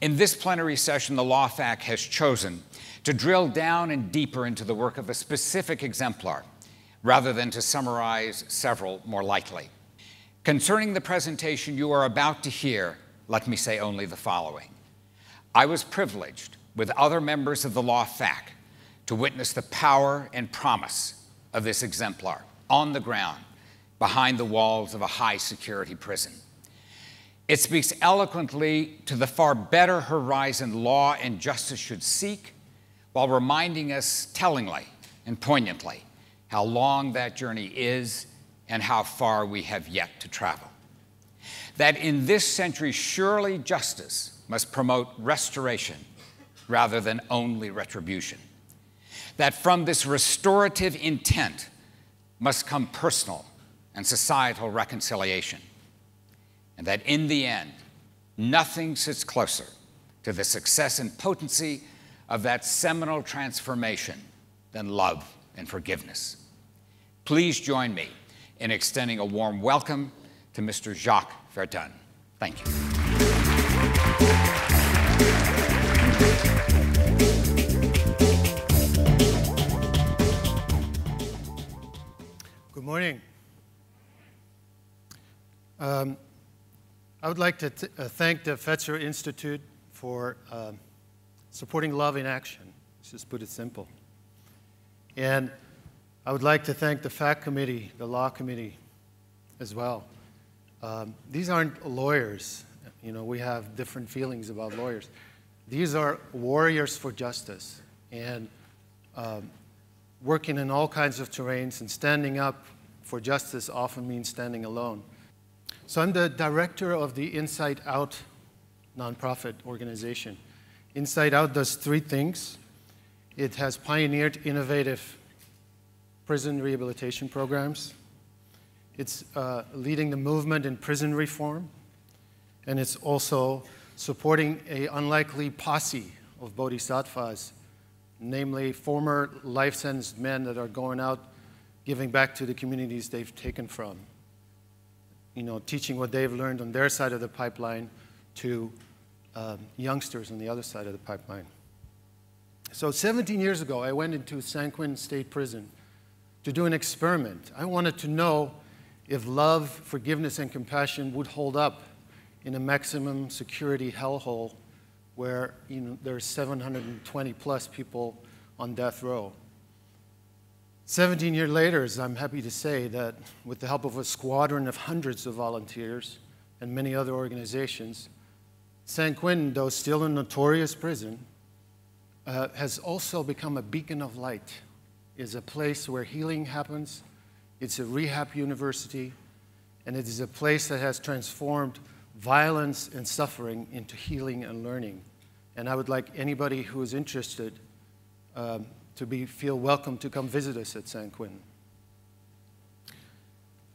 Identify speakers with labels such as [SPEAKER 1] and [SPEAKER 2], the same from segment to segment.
[SPEAKER 1] In this plenary session, the Law Fac has chosen to drill down and deeper into the work of a specific exemplar rather than to summarize several more likely. Concerning the presentation you are about to hear, let me say only the following. I was privileged, with other members of the Law Fac, to witness the power and promise of this exemplar on the ground behind the walls of a high security prison. It speaks eloquently to the far better horizon law and justice should seek, while reminding us tellingly and poignantly how long that journey is and how far we have yet to travel. That in this century, surely justice must promote restoration rather than only retribution. That from this restorative intent must come personal and societal reconciliation and that in the end, nothing sits closer to the success and potency of that seminal transformation than love and forgiveness. Please join me in extending a warm welcome to Mr. Jacques Verduin. Thank you.
[SPEAKER 2] Good morning. Um, I would like to uh, thank the Fetzer Institute for uh, supporting love in action. Let's just put it simple. And I would like to thank the FAC committee, the law committee as well. Um, these aren't lawyers. You know, we have different feelings about lawyers. These are warriors for justice and um, working in all kinds of terrains and standing up for justice often means standing alone. So I'm the director of the Insight Out nonprofit organization. Insight Out does three things. It has pioneered innovative prison rehabilitation programs. It's uh, leading the movement in prison reform. And it's also supporting a unlikely posse of bodhisattvas, namely former life sentenced men that are going out giving back to the communities they've taken from you know, teaching what they've learned on their side of the pipeline to um, youngsters on the other side of the pipeline. So 17 years ago, I went into San Quentin State Prison to do an experiment. I wanted to know if love, forgiveness, and compassion would hold up in a maximum security hellhole where you know, there's 720 plus people on death row. 17 years later, I'm happy to say that with the help of a squadron of hundreds of volunteers and many other organizations, San Quentin, though still a notorious prison, uh, has also become a beacon of light. It's a place where healing happens. It's a rehab university, and it is a place that has transformed violence and suffering into healing and learning. And I would like anybody who is interested um, to be, feel welcome to come visit us at San Quentin.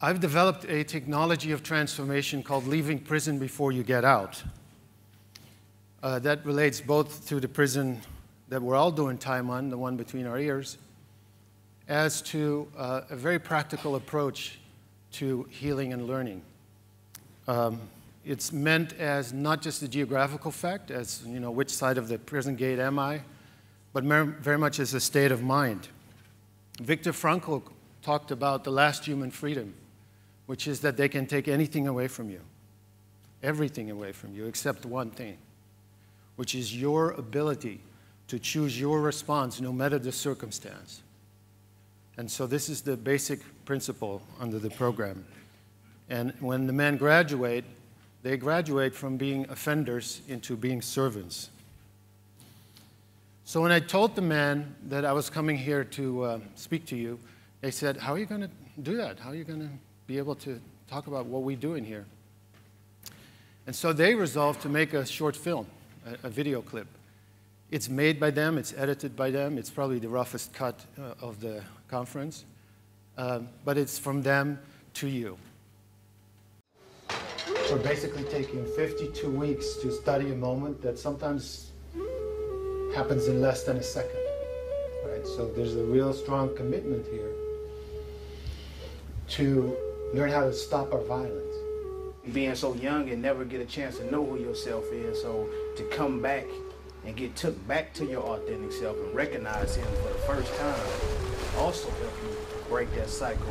[SPEAKER 2] I've developed a technology of transformation called Leaving Prison Before You Get Out. Uh, that relates both to the prison that we're all doing time on, the one between our ears, as to uh, a very practical approach to healing and learning. Um, it's meant as not just a geographical fact, as you know, which side of the prison gate am I, but very much as a state of mind. Viktor Frankl talked about the last human freedom, which is that they can take anything away from you, everything away from you, except one thing, which is your ability to choose your response no matter the circumstance. And so this is the basic principle under the program. And when the men graduate, they graduate from being offenders into being servants. So when I told the man that I was coming here to uh, speak to you, they said, How are you going to do that? How are you going to be able to talk about what we do in here? And so they resolved to make a short film, a, a video clip. It's made by them, it's edited by them, it's probably the roughest cut uh, of the conference, um, but it's from them to you. We're basically taking 52 weeks to study a moment that sometimes happens in less than a second. Right? So there's a real strong commitment here to learn how to stop our violence.
[SPEAKER 3] being so young and never get a chance to know who yourself is. So to come back and get took back to your authentic self and recognize him for the first time also help you break that cycle.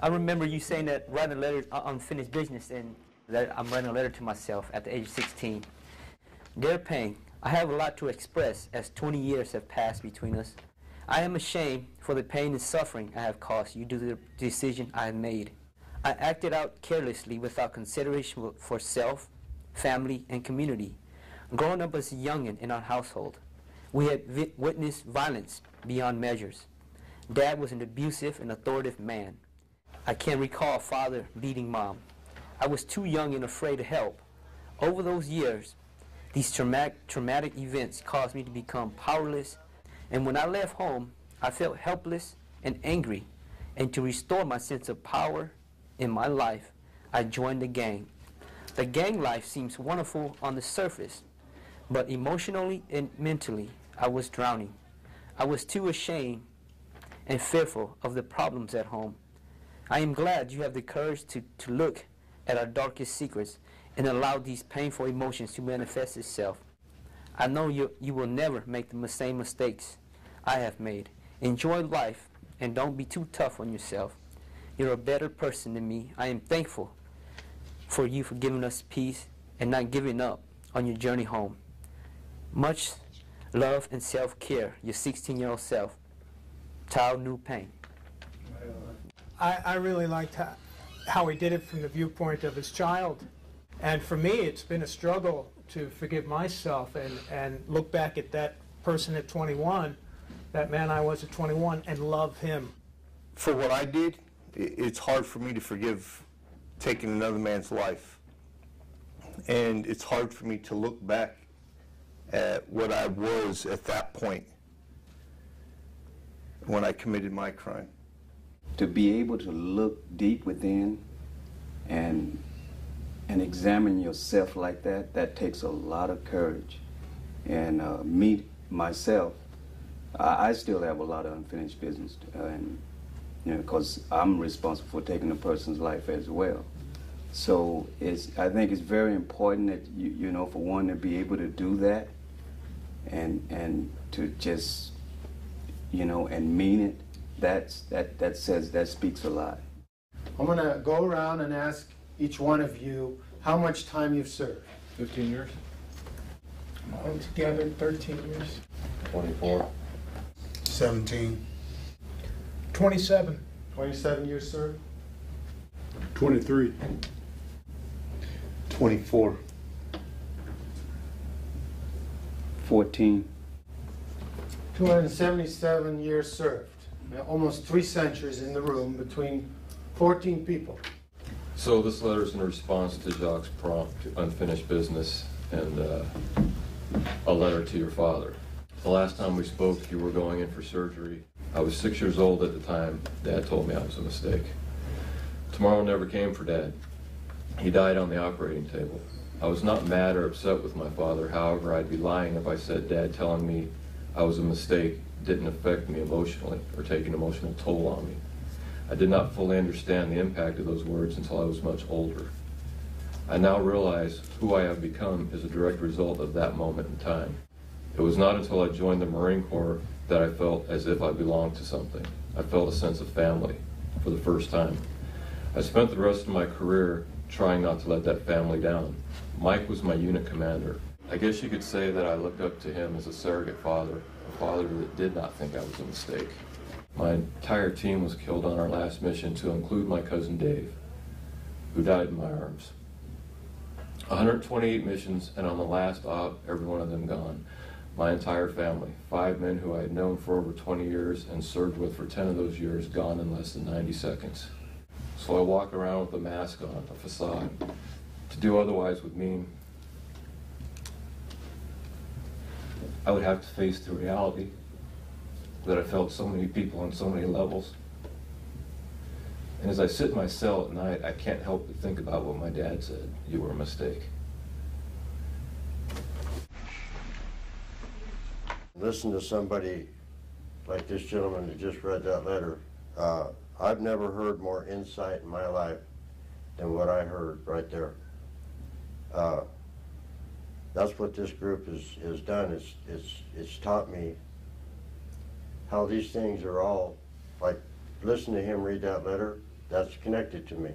[SPEAKER 4] I remember you saying that writing a letter on unfinished business and that I'm writing a letter to myself at the age of 16. Dear Payne, I have a lot to express as 20 years have passed between us. I am ashamed for the pain and suffering I have caused you due to the decision I have made. I acted out carelessly without consideration for self, family, and community. Growing up as a youngin in our household, we had witnessed violence beyond measures. Dad was an abusive and authoritative man. I can't recall father beating mom. I was too young and afraid to help. Over those years, these traumatic, traumatic events caused me to become powerless, and when I left home, I felt helpless and angry. And to restore my sense of power in my life, I joined the gang. The gang life seems wonderful on the surface, but emotionally and mentally, I was drowning. I was too ashamed and fearful of the problems at home. I am glad you have the courage to, to look at our darkest secrets and allow these painful emotions to manifest itself. I know you, you will never make the same mistakes I have made. Enjoy life and don't be too tough on yourself. You're a better person than me. I am thankful for you for giving us peace and not giving up on your journey home. Much love and self-care, your 16-year-old self. Tao Nu Payne.
[SPEAKER 5] I, I really liked how, how he did it from the viewpoint of his child. And for me, it's been a struggle to forgive myself and, and look back at that person at 21, that man I was at 21, and love him.
[SPEAKER 6] For what I did, it's hard for me to forgive taking another man's life. And it's hard for me to look back at what I was at that point when I committed my crime.
[SPEAKER 7] To be able to look deep within and and examine yourself like that, that takes a lot of courage. And uh, me, myself, I, I, still have a lot of unfinished business, uh, and you know, because I'm responsible for taking a person's life as well. So it's, I think it's very important that you, you know, for one to be able to do that, and and to just, you know, and mean it. That's that that says that speaks a lot.
[SPEAKER 2] I'm gonna go around and ask each one of you how much time you've served.
[SPEAKER 8] 15 years.
[SPEAKER 5] Altogether, 13 years.
[SPEAKER 8] 24.
[SPEAKER 9] 17.
[SPEAKER 5] 27.
[SPEAKER 2] 27 years served?
[SPEAKER 9] 23.
[SPEAKER 6] 24.
[SPEAKER 7] 14.
[SPEAKER 2] 277 years served. Almost three centuries in the room between 14 people.
[SPEAKER 8] So this letter is in response to Jacques' prompt to unfinished business and uh, a letter to your father. The last time we spoke, you were going in for surgery. I was six years old at the time. Dad told me I was a mistake. Tomorrow never came for Dad. He died on the operating table. I was not mad or upset with my father. However, I'd be lying if I said Dad telling me I was a mistake didn't affect me emotionally or take an emotional toll on me. I did not fully understand the impact of those words until I was much older. I now realize who I have become is a direct result of that moment in time. It was not until I joined the Marine Corps that I felt as if I belonged to something. I felt a sense of family for the first time. I spent the rest of my career trying not to let that family down. Mike was my unit commander. I guess you could say that I looked up to him as a surrogate father, a father that did not think I was a mistake. My entire team was killed on our last mission, to include my cousin Dave, who died in my arms. 128 missions, and on the last op, every one of them gone. My entire family, five men who I had known for over 20 years and served with for 10 of those years, gone in less than 90 seconds. So I walk around with a mask on, a facade. To do otherwise would mean I would have to face the reality that I felt so many people on so many levels. And as I sit in my cell at night, I can't help but think about what my dad said. You were a mistake.
[SPEAKER 10] Listen to somebody like this gentleman who just read that letter. Uh, I've never heard more insight in my life than what I heard right there. Uh, that's what this group has, has done. It's, it's, it's taught me how these things are all, like, listen to him read that letter, that's connected to me.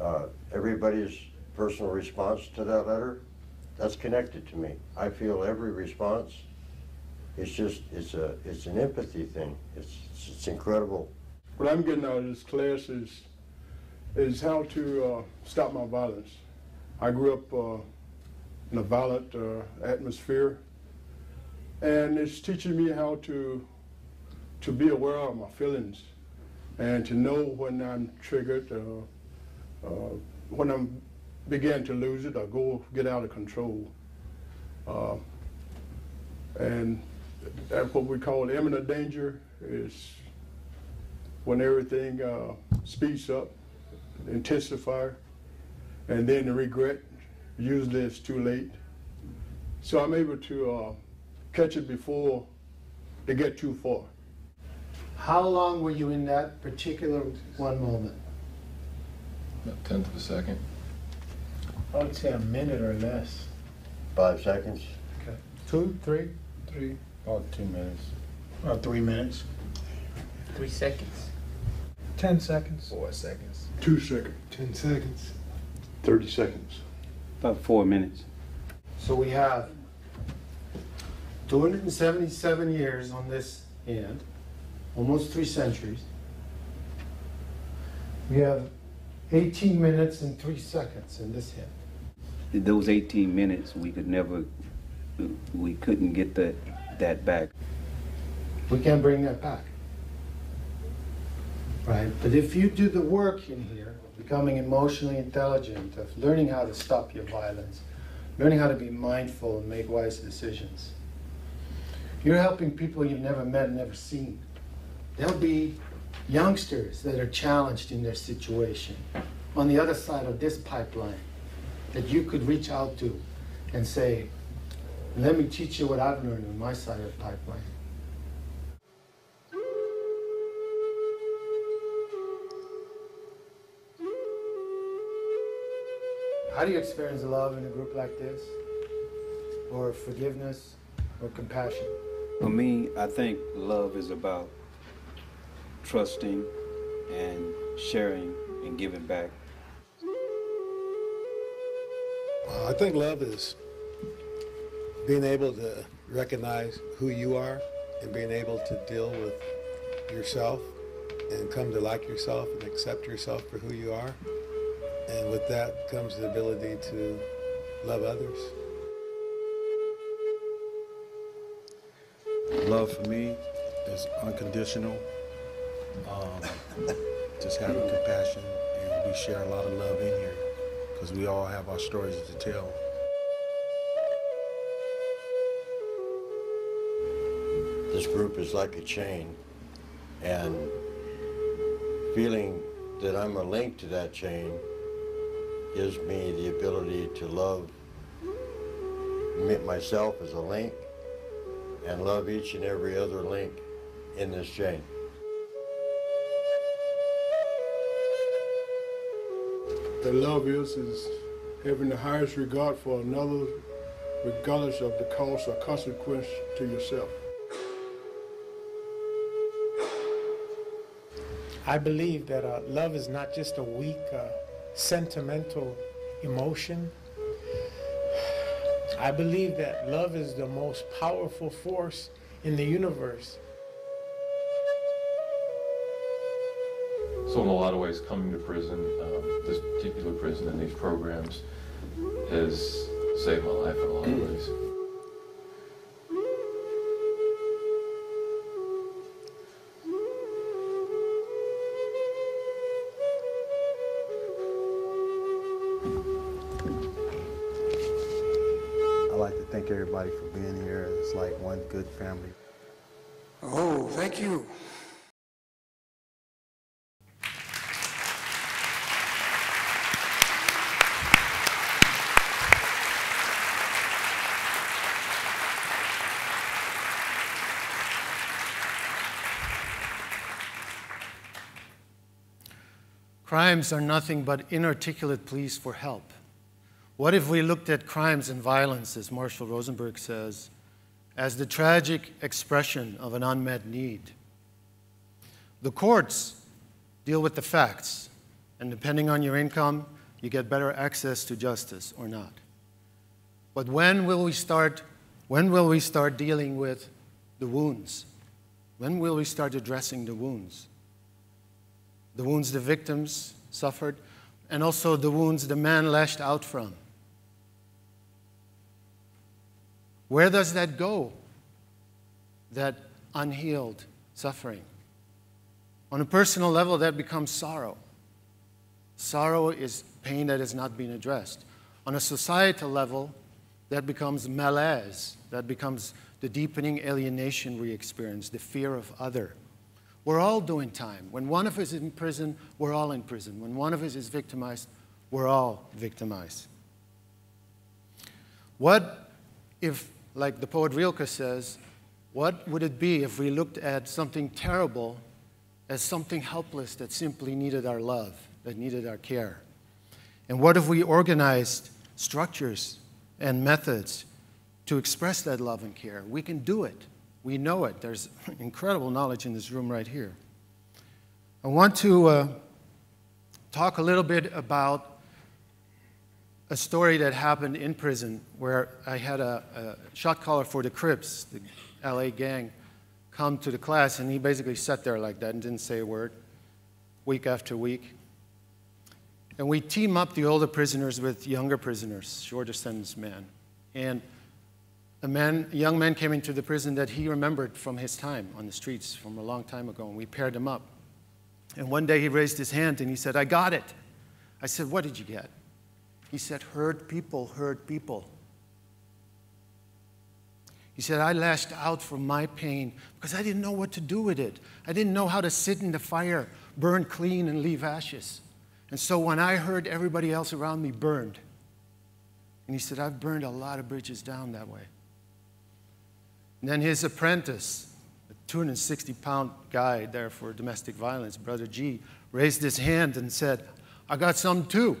[SPEAKER 10] Uh, everybody's personal response to that letter, that's connected to me. I feel every response. It's just, it's a, it's an empathy thing. It's, it's, it's incredible.
[SPEAKER 9] What I'm getting out of this class is, is how to uh, stop my violence. I grew up uh, in a violent uh, atmosphere, and it's teaching me how to, to be aware of my feelings and to know when I'm triggered, uh, uh, when I'm begin to lose it or go get out of control. Uh, and that's what we call imminent danger is when everything uh, speeds up, intensify, and then the regret, usually it's too late. So I'm able to uh, catch it before they get too far.
[SPEAKER 2] How long were you in that particular one moment?
[SPEAKER 8] About tenth of a second.
[SPEAKER 3] I would say a minute or less.
[SPEAKER 10] Five seconds?
[SPEAKER 2] Okay. Two, three?
[SPEAKER 3] Three.
[SPEAKER 10] Oh, two minutes.
[SPEAKER 3] About three minutes.
[SPEAKER 4] Three seconds.
[SPEAKER 5] 10 seconds.
[SPEAKER 3] Four seconds.
[SPEAKER 9] Two seconds. 10 seconds. 30 seconds.
[SPEAKER 11] About four minutes.
[SPEAKER 2] So we have 277 years on this end, almost three centuries. We have 18 minutes and three seconds in this end.
[SPEAKER 11] Those 18 minutes, we could never, we couldn't get that, that back.
[SPEAKER 2] We can't bring that back. Right? But if you do the work in here, becoming emotionally intelligent, of learning how to stop your violence, learning how to be mindful and make wise decisions, you're helping people you've never met and never seen. There'll be youngsters that are challenged in their situation on the other side of this pipeline that you could reach out to and say, let me teach you what I've learned on my side of the pipeline. How do you experience love in a group like this? Or forgiveness or compassion?
[SPEAKER 11] For me, I think love is about trusting and sharing and giving back.
[SPEAKER 12] I think love is being able to recognize who you are and being able to deal with yourself and come to like yourself and accept yourself for who you are. And with that comes the ability to love others.
[SPEAKER 13] Love for me is unconditional. Um, just having compassion, and we share a lot of love in here because we all have our stories to tell.
[SPEAKER 10] This group is like a chain, and feeling that I'm a link to that chain gives me the ability to love myself as a link and love each and every other link in this chain.
[SPEAKER 9] The love is is having the highest regard for another, regardless of the cost or consequence to yourself.
[SPEAKER 5] I believe that uh, love is not just a weak, uh, sentimental emotion. I believe that love is the most powerful force in the universe.
[SPEAKER 8] So in a lot of ways, coming to prison, um, this particular prison and these programs has saved my life in a lot of ways.
[SPEAKER 13] Family.
[SPEAKER 14] Oh, thank you.
[SPEAKER 2] crimes are nothing but inarticulate pleas for help. What if we looked at crimes and violence, as Marshall Rosenberg says, as the tragic expression of an unmet need? The courts deal with the facts, and depending on your income, you get better access to justice or not. But when will we start, when will we start dealing with the wounds? When will we start addressing the wounds? The wounds the victims suffered, and also the wounds the man lashed out from. Where does that go? That unhealed suffering. On a personal level, that becomes sorrow. Sorrow is pain that has not been addressed. On a societal level, that becomes malaise. That becomes the deepening alienation we experience, the fear of other. We're all doing time. When one of us is in prison, we're all in prison. When one of us is victimized, we're all victimized. What if, like the poet Rilke says, what would it be if we looked at something terrible as something helpless that simply needed our love, that needed our care? And what if we organized structures and methods to express that love and care? We can do it. We know it. There's incredible knowledge in this room right here. I want to uh, talk a little bit about a story that happened in prison where I had a, a shot caller for the Crips, the LA gang, come to the class, and he basically sat there like that and didn't say a word week after week. And we team up the older prisoners with younger prisoners, shorter sentence men. And a man, a young man came into the prison that he remembered from his time on the streets from a long time ago, and we paired him up. And one day he raised his hand and he said, I got it. I said, What did you get? He said, Hurt people, hurt people. He said, I lashed out from my pain because I didn't know what to do with it. I didn't know how to sit in the fire, burn clean, and leave ashes. And so when I heard everybody else around me burned, and he said, I've burned a lot of bridges down that way. And then his apprentice, a 260 pound guy there for domestic violence, Brother G, raised his hand and said, I got some too.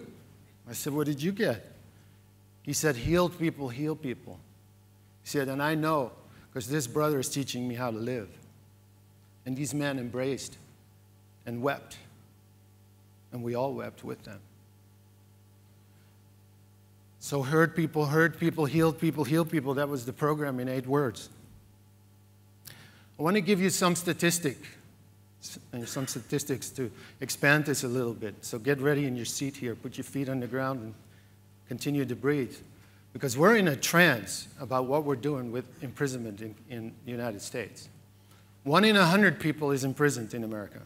[SPEAKER 2] I said, What did you get? He said, Healed people heal people. He said, And I know because this brother is teaching me how to live. And these men embraced and wept and we all wept with them. So, hurt people, hurt people, healed people, healed people. That was the program in eight words. I want to give you some statistic, some statistics to expand this a little bit. So get ready in your seat here, put your feet on the ground, and continue to breathe. Because we're in a trance about what we're doing with imprisonment in, in the United States. One in a hundred people is imprisoned in America.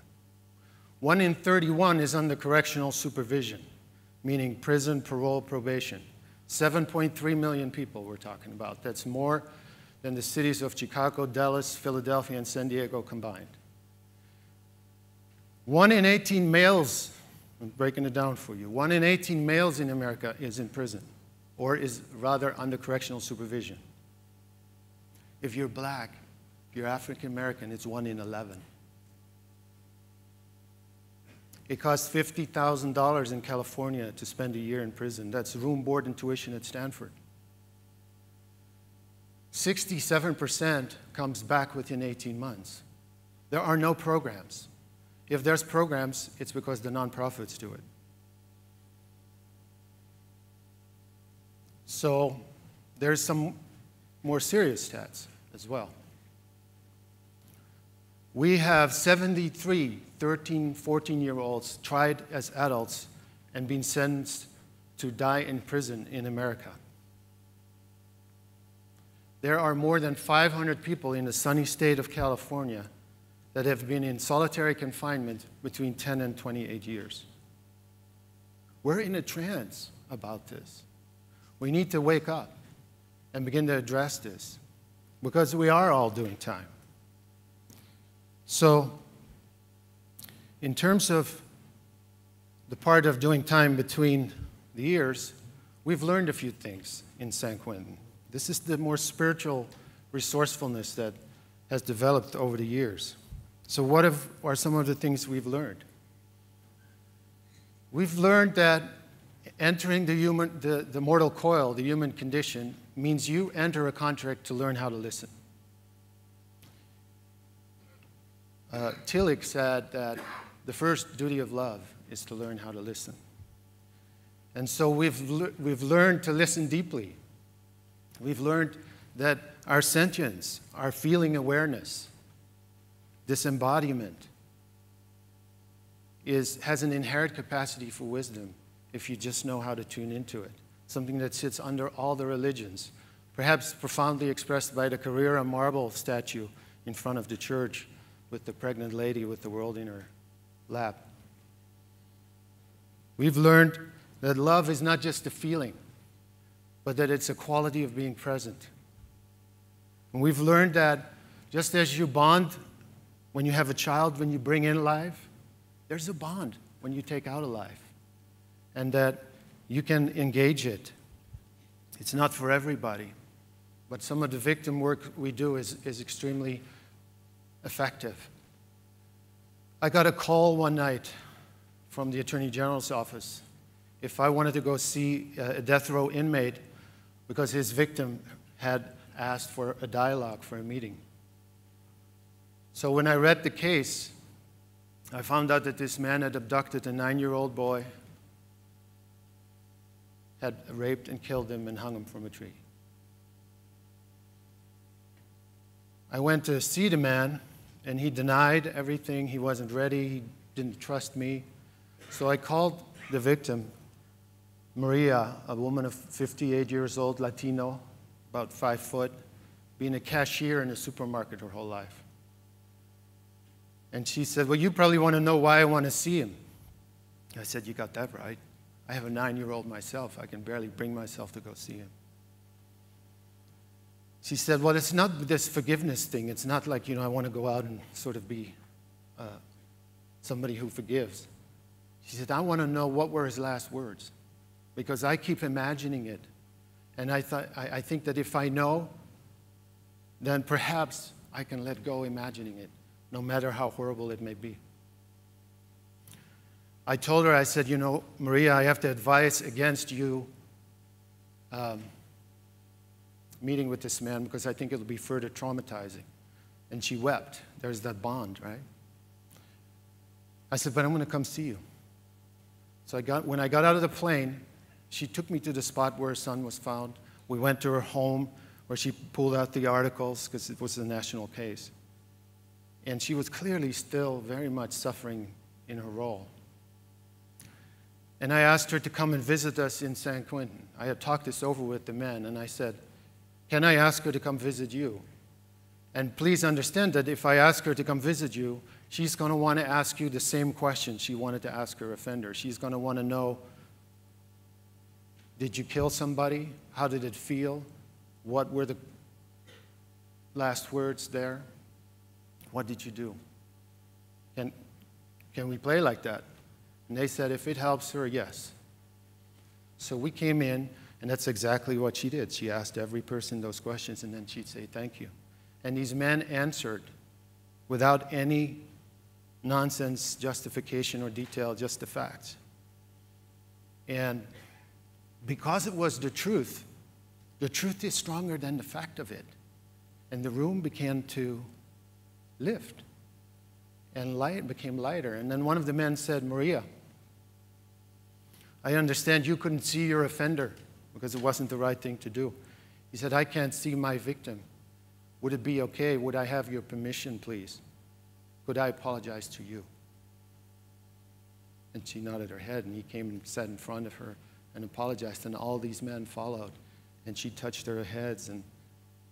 [SPEAKER 2] One in 31 is under correctional supervision, meaning prison, parole, probation. 7.3 million people we're talking about. That's more than the cities of Chicago, Dallas, Philadelphia, and San Diego combined. One in 18 males, I'm breaking it down for you, one in 18 males in America is in prison, or is rather under correctional supervision. If you're black, if you're African American, it's one in 11. It costs $50,000 in California to spend a year in prison. That's room, board, and tuition at Stanford. 67% comes back within 18 months. There are no programs. If there's programs, it's because the nonprofits do it. So there's some more serious stats as well. We have 73 13, 14 year olds tried as adults and been sentenced to die in prison in America. There are more than 500 people in the sunny state of California that have been in solitary confinement between 10 and 28 years. We're in a trance about this. We need to wake up and begin to address this because we are all doing time. So, in terms of the part of doing time between the years, we've learned a few things in San Quentin. This is the more spiritual resourcefulness that has developed over the years. So, what are some of the things we've learned? We've learned that entering the, human, the, the mortal coil, the human condition, means you enter a contract to learn how to listen. Uh, Tillich said that the first duty of love is to learn how to listen. And so we've, le- we've learned to listen deeply. We've learned that our sentience, our feeling awareness, this embodiment, is, has an inherent capacity for wisdom if you just know how to tune into it. Something that sits under all the religions, perhaps profoundly expressed by the Carrara marble statue in front of the church with the pregnant lady with the world in her lap. We've learned that love is not just a feeling, but that it's a quality of being present. And we've learned that just as you bond when you have a child, when you bring in a life, there's a bond when you take out a life. And that you can engage it. It's not for everybody, but some of the victim work we do is, is extremely effective. I got a call one night from the Attorney General's office if I wanted to go see a death row inmate because his victim had asked for a dialogue for a meeting. So when I read the case, I found out that this man had abducted a nine year old boy, had raped and killed him, and hung him from a tree. I went to see the man, and he denied everything. He wasn't ready, he didn't trust me. So I called the victim, Maria, a woman of 58 years old, Latino, about five foot, being a cashier in a supermarket her whole life. And she said, Well, you probably want to know why I want to see him. I said, You got that right. I have a nine year old myself. I can barely bring myself to go see him. She said, Well, it's not this forgiveness thing. It's not like, you know, I want to go out and sort of be uh, somebody who forgives. She said, I want to know what were his last words because I keep imagining it. And I, thought, I, I think that if I know, then perhaps I can let go imagining it, no matter how horrible it may be. I told her, I said, You know, Maria, I have to advise against you um, meeting with this man because I think it'll be further traumatizing. And she wept. There's that bond, right? I said, But I'm going to come see you. So I got, when I got out of the plane, she took me to the spot where her son was found. We went to her home where she pulled out the articles because it was a national case. And she was clearly still very much suffering in her role. And I asked her to come and visit us in San Quentin. I had talked this over with the men, and I said, Can I ask her to come visit you? And please understand that if I ask her to come visit you, she's going to want to ask you the same question she wanted to ask her offender. She's going to want to know Did you kill somebody? How did it feel? What were the last words there? What did you do? Can, can we play like that? And they said, if it helps her, yes. So we came in, and that's exactly what she did. She asked every person those questions, and then she'd say, thank you. And these men answered without any nonsense justification or detail, just the facts. And because it was the truth, the truth is stronger than the fact of it. And the room began to lift, and light became lighter. And then one of the men said, Maria, I understand you couldn't see your offender because it wasn't the right thing to do. He said, I can't see my victim. Would it be okay? Would I have your permission, please? Could I apologize to you? And she nodded her head, and he came and sat in front of her and apologized, and all these men followed. And she touched their heads and,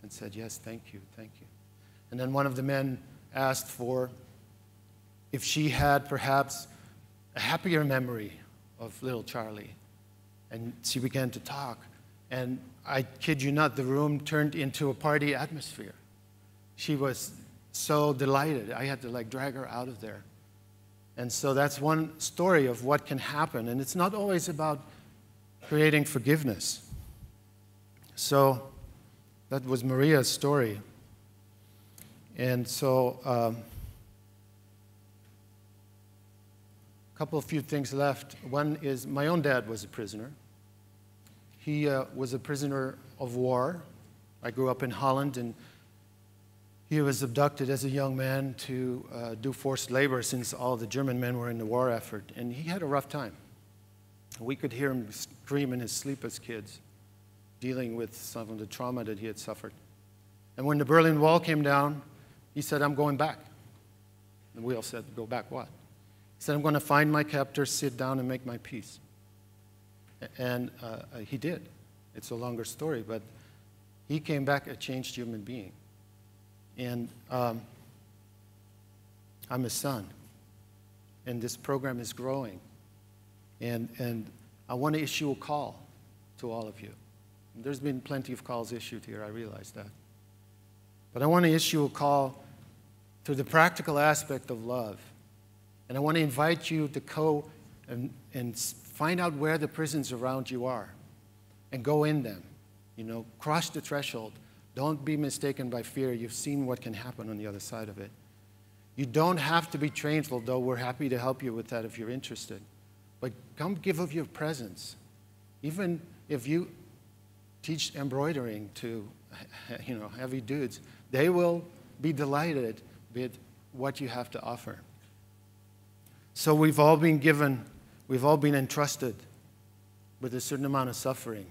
[SPEAKER 2] and said, Yes, thank you, thank you. And then one of the men asked for if she had perhaps a happier memory of little Charlie. And she began to talk. And I kid you not, the room turned into a party atmosphere. She was so delighted. I had to like drag her out of there. And so that's one story of what can happen. And it's not always about creating forgiveness. So that was Maria's story. And so um, a couple of few things left. One is my own dad was a prisoner. He uh, was a prisoner of war. I grew up in Holland, and he was abducted as a young man to uh, do forced labor since all the German men were in the war effort. And he had a rough time. We could hear him scream in his sleep as kids, dealing with some of the trauma that he had suffered. And when the Berlin Wall came down, he said, I'm going back. And we all said, Go back what? He said, I'm going to find my captor, sit down, and make my peace. And uh, he did. It's a longer story, but he came back a changed human being. And um, I'm his son. And this program is growing. And, and I want to issue a call to all of you. There's been plenty of calls issued here, I realize that. But I want to issue a call to the practical aspect of love. And I want to invite you to go and, and find out where the prisons around you are and go in them. You know, cross the threshold. Don't be mistaken by fear. You've seen what can happen on the other side of it. You don't have to be trained, although we're happy to help you with that if you're interested. But come give of your presence. Even if you teach embroidering to you know, heavy dudes, they will be delighted with what you have to offer. So we've all been given, we've all been entrusted with a certain amount of suffering.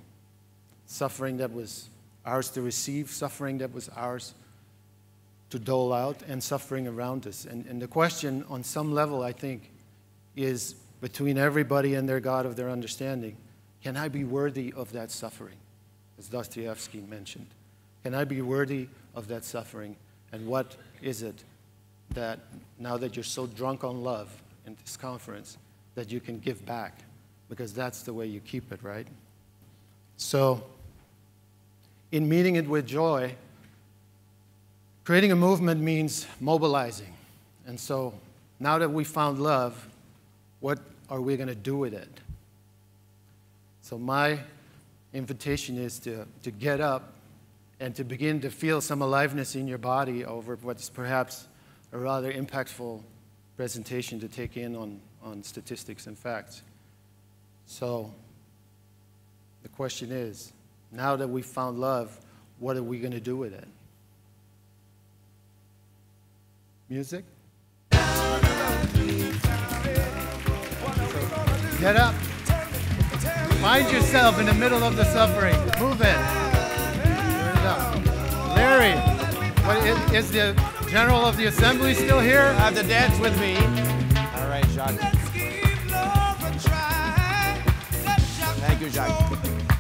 [SPEAKER 2] Suffering that was ours to receive, suffering that was ours to dole out, and suffering around us. And, and the question, on some level, I think, is between everybody and their God of their understanding. Can I be worthy of that suffering? As Dostoevsky mentioned. Can I be worthy of that suffering? And what is it that, now that you're so drunk on love in this conference, that you can give back? Because that's the way you keep it, right? So, in meeting it with joy, creating a movement means mobilizing. And so, now that we found love, what are we going to do with it? So, my invitation is to, to get up and to begin to feel some aliveness in your body over what's perhaps a rather impactful presentation to take in on, on statistics and facts. So, the question is now that we've found love, what are we going to do with it? Music? Get up. Find yourself in the middle of the suffering. Move it. Larry, what, is, is the general of the assembly still here?
[SPEAKER 15] I have to dance with me. All right, Jacques. Thank you, Jacques.